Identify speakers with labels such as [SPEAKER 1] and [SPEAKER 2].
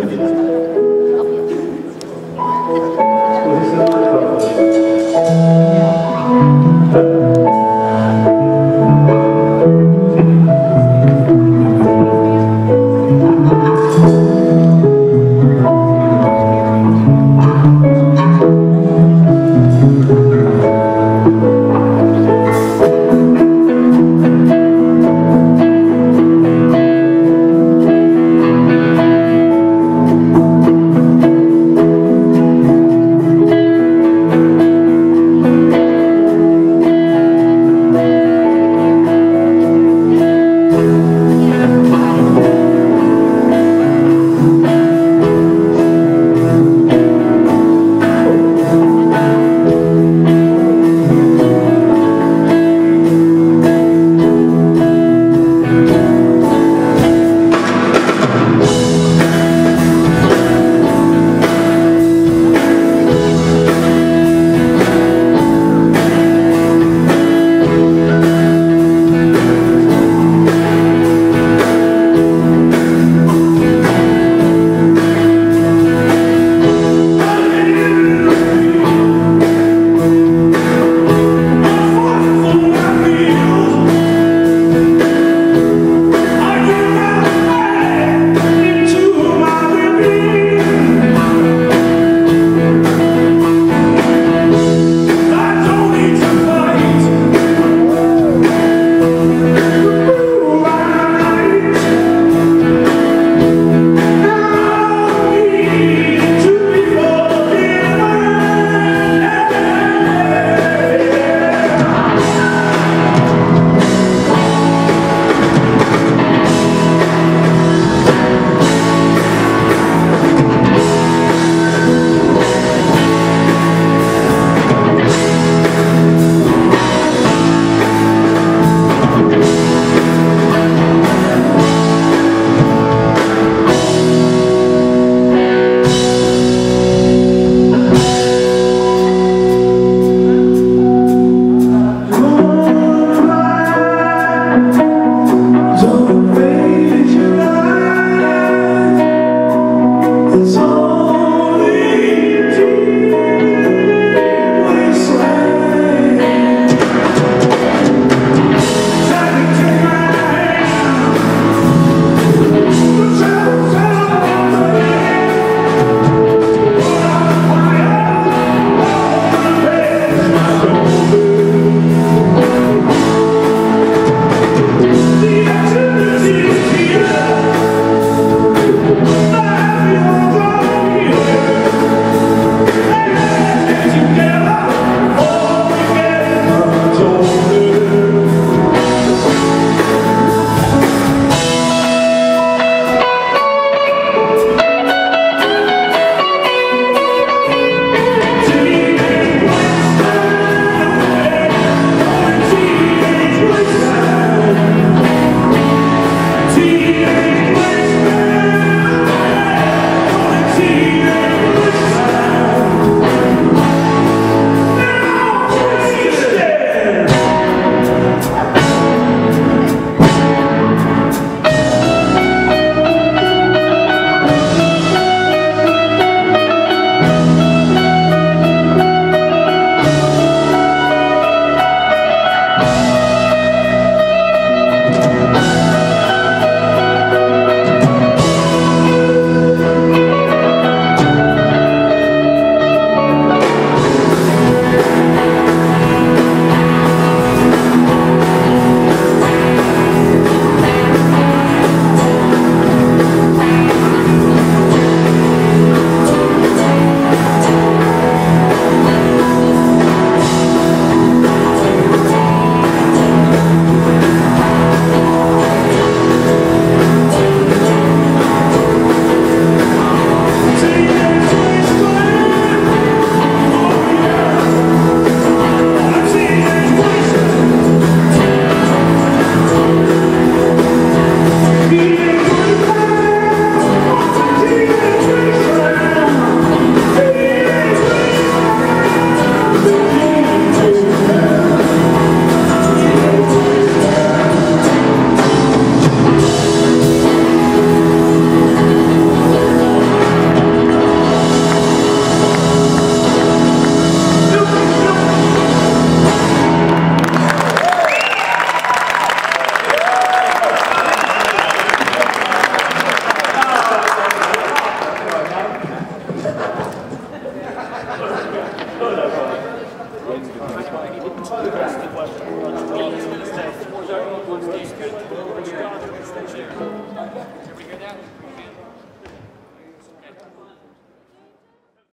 [SPEAKER 1] 감사합니다. today. asked the question. Did we hear that?